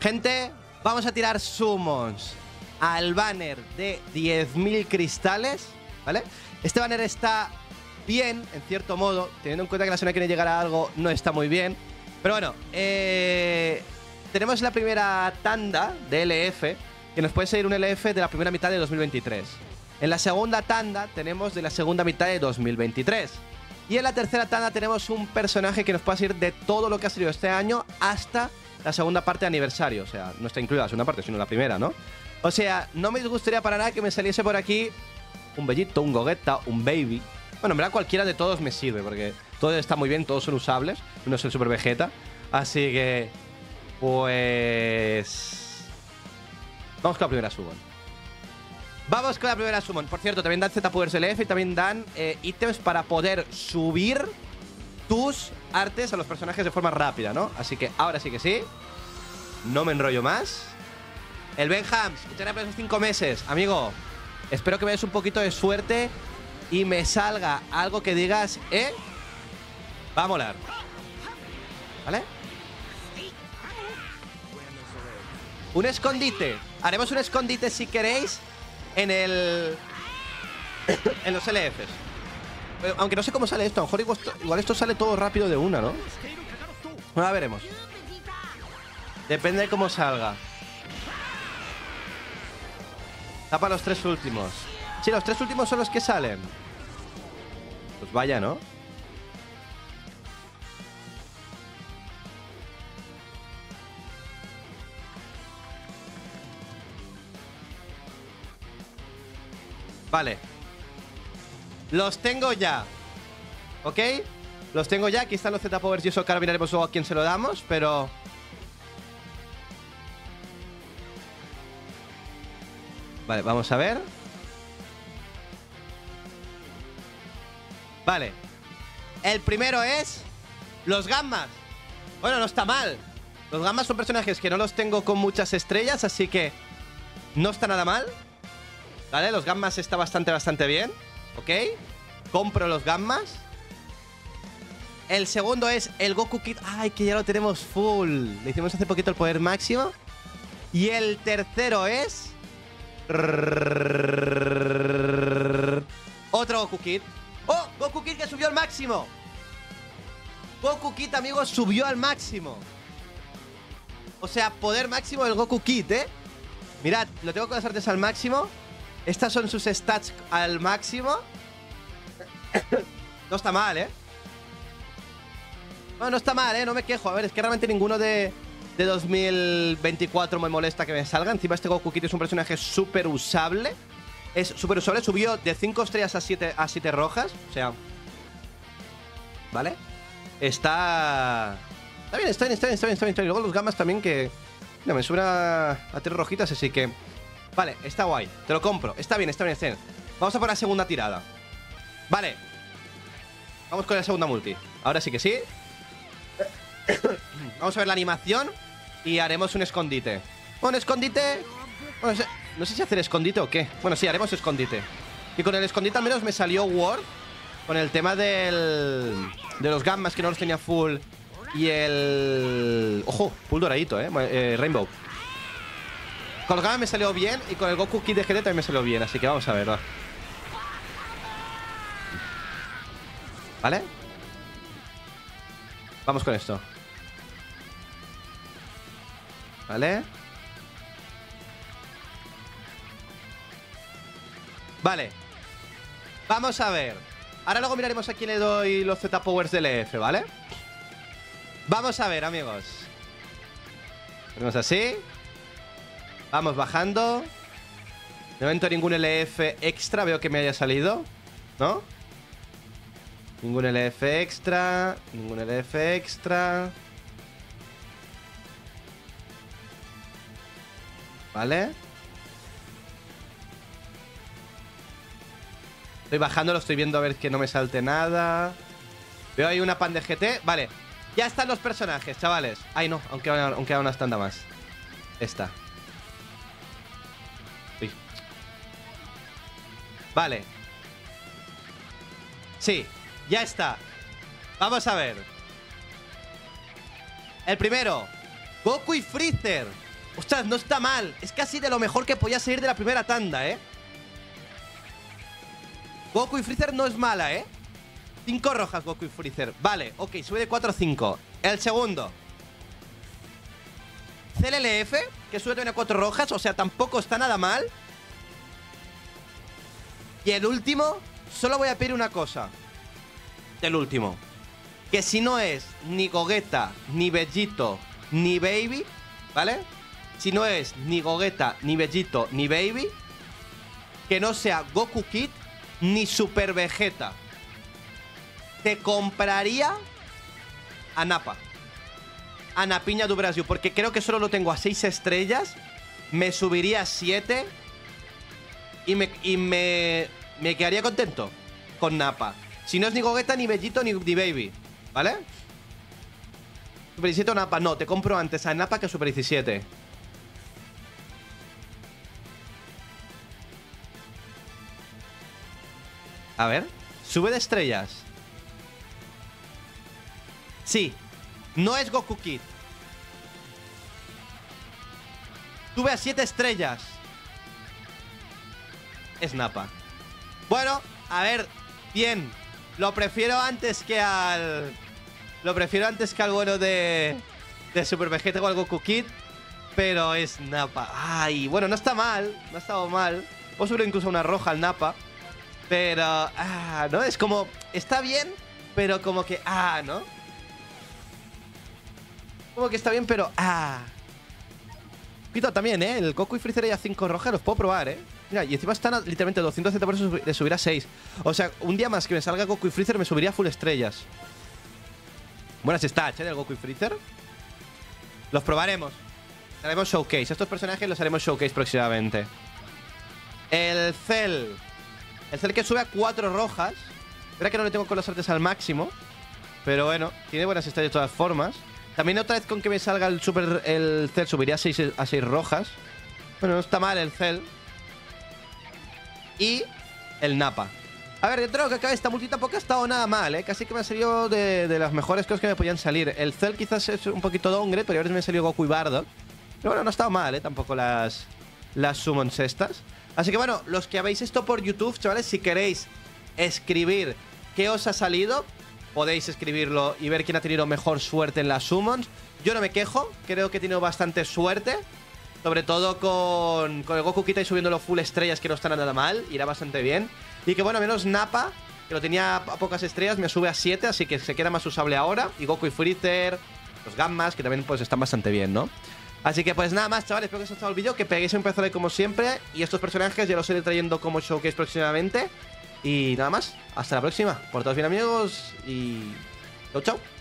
Gente, vamos a tirar summons al banner de 10.000 cristales, ¿vale? Este banner está bien, en cierto modo, teniendo en cuenta que la semana que viene llegará algo, no está muy bien. Pero bueno, eh, tenemos la primera tanda de LF, que nos puede salir un LF de la primera mitad de 2023. En la segunda tanda tenemos de la segunda mitad de 2023. Y en la tercera tanda tenemos un personaje que nos puede salir de todo lo que ha salido este año hasta la segunda parte de aniversario. O sea, no está incluida la segunda parte, sino la primera, ¿no? O sea, no me gustaría para nada que me saliese por aquí un Bellito, un Gogeta, un Baby. Bueno, en verdad cualquiera de todos me sirve, porque todo está muy bien, todos son usables. Uno es el Super Vegeta. Así que, pues... Vamos con la primera summon. Vamos con la primera summon. Por cierto, también dan Z-Powers LF y también dan eh, ítems para poder subir tus artes a los personajes de forma rápida, ¿no? Así que ahora sí que sí. No me enrollo más. El Benhams, muchas gracias por esos cinco meses. Amigo, espero que me un poquito de suerte y me salga algo que digas, ¿eh? Va a molar. ¿Vale? Un escondite. Haremos un escondite si queréis en el. en los LFs. Aunque no sé cómo sale esto. A lo mejor igual esto sale todo rápido de una, ¿no? Ahora veremos. Depende de cómo salga. Tapa los tres últimos. Sí, los tres últimos son los que salen. Pues vaya, ¿no? Vale. Los tengo ya. ¿Ok? Los tengo ya. Aquí están los Z-Powers y eso que ahora luego a quién se lo damos, pero... Vale, vamos a ver. Vale. El primero es... Los Gammas. Bueno, no está mal. Los Gammas son personajes que no los tengo con muchas estrellas, así que... No está nada mal. ¿Vale? Los gammas está bastante, bastante bien. ¿Ok? Compro los gammas. El segundo es el Goku Kid. Ay, que ya lo tenemos full. Le hicimos hace poquito el poder máximo. Y el tercero es... Otro Goku Kid. ¡Oh! Goku Kid que subió al máximo. Goku Kid, amigos, subió al máximo. O sea, poder máximo del Goku Kid, ¿eh? Mirad, lo tengo las artes al máximo. Estas son sus stats al máximo. no está mal, ¿eh? No, no está mal, ¿eh? No me quejo. A ver, es que realmente ninguno de, de 2024 me molesta que me salga. Encima este Goku Kid es un personaje súper usable. Es súper usable. Subió de 5 estrellas a 7 a 7 rojas. O sea... ¿Vale? Está... Está bien, está bien, está bien, está bien, está bien. Luego los gamas también que... No, me suben a, a 3 rojitas, así que... Vale, está guay. Te lo compro. Está bien, está bien, está bien. Vamos a por la segunda tirada. Vale. Vamos con la segunda multi. Ahora sí que sí. Vamos a ver la animación y haremos un escondite. Un escondite. Bueno, no, sé, no sé si hacer escondite o qué. Bueno, sí, haremos escondite. Y con el escondite al menos me salió Word. Con el tema del. De los gammas que no los tenía full. Y el. Ojo, full doradito, eh. eh Rainbow. Gammas me salió bien. Y con el Goku Kid de GT también me salió bien. Así que vamos a ver, va. ¿Vale? Vamos con esto. ¿Vale? Vale. Vamos a ver. Ahora luego miraremos a quién le doy los Z-Powers del EF, ¿vale? Vamos a ver, amigos. Tenemos así. Vamos bajando. De momento ningún LF extra veo que me haya salido. ¿No? Ningún LF extra. Ningún LF extra. ¿Vale? Estoy bajando, lo estoy viendo a ver que no me salte nada. Veo ahí una pan de GT. Vale. Ya están los personajes, chavales. Ay, no, aunque aunque una tanda más. Esta. Vale. Sí, ya está. Vamos a ver. El primero. Goku y Freezer. Ostras, no está mal. Es casi de lo mejor que podía salir de la primera tanda, ¿eh? Goku y Freezer no es mala, ¿eh? Cinco rojas Goku y Freezer. Vale, ok, sube de 4 a 5. El segundo. CLLF, que sube también a 4 rojas, o sea, tampoco está nada mal. Y el último, solo voy a pedir una cosa. Del último. Que si no es ni Gogeta, ni Bellito, ni Baby, ¿vale? Si no es ni Gogeta, ni Bellito, ni Baby, que no sea Goku Kid, ni Super Vegeta. Te compraría a Napa. A Napiña do Brasil, porque creo que solo lo tengo a 6 estrellas. Me subiría a 7. Y me, y me, me quedaría contento con Napa. Si no es ni Gogeta, ni Bellito, ni, ni Baby. ¿Vale? Super 17 o Napa. No, te compro antes a Napa que a Super 17. A ver. Sube de estrellas. Sí. No es Goku Kid. Sube a 7 estrellas. Es Napa. Bueno, a ver. Bien. Lo prefiero antes que al... Lo prefiero antes que al bueno de... De Super Vegeta o al Goku Kid. Pero es Napa. Ay, bueno, no está mal. No ha estado mal. Puedo subir incluso una roja al Napa. Pero, ah, ¿no? Es como, está bien, pero como que, ah, ¿no? Como que está bien, pero, ah. Pito también, ¿eh? El Goku y Freezer ya 5 rojas los puedo probar, ¿eh? Mira, y encima están a, literalmente 270 por eso de subir a 6. O sea, un día más que me salga Goku y Freezer me subiría full estrellas. Buenas stats, ¿eh? Del Goku y Freezer. Los probaremos. Haremos showcase. Estos personajes los haremos showcase próximamente. El Cell. El Cell que sube a 4 rojas. Verá que no le tengo con las artes al máximo. Pero bueno, tiene buenas estrellas de todas formas. También otra vez con que me salga el super el Cell subiría a 6 a seis rojas. Bueno, no está mal el Cell. Y el Napa. A ver, dentro de lo que cabe, esta multi tampoco ha estado nada mal, ¿eh? Casi que me ha salido de, de las mejores cosas que me podían salir. El Cell quizás es un poquito downgrade, pero ahora me ha salido Goku y Bardock. Pero bueno, no ha estado mal, ¿eh? Tampoco las, las summons estas. Así que bueno, los que habéis esto por YouTube, chavales, si queréis escribir qué os ha salido, podéis escribirlo y ver quién ha tenido mejor suerte en las summons. Yo no me quejo, creo que he tenido bastante suerte. Sobre todo con, con el Goku Kita y subiendo los full estrellas que no están nada mal, irá bastante bien. Y que bueno, menos Napa, que lo tenía a pocas estrellas, me sube a 7, así que se queda más usable ahora. Y Goku y Freezer, los Gammas, que también pues están bastante bien, ¿no? Así que pues nada más, chavales, espero que os haya gustado el vídeo, que peguéis un pedazo de como siempre. Y estos personajes ya los iré trayendo como showcase próximamente. Y nada más, hasta la próxima. Por todos bien amigos y... Chau, chau.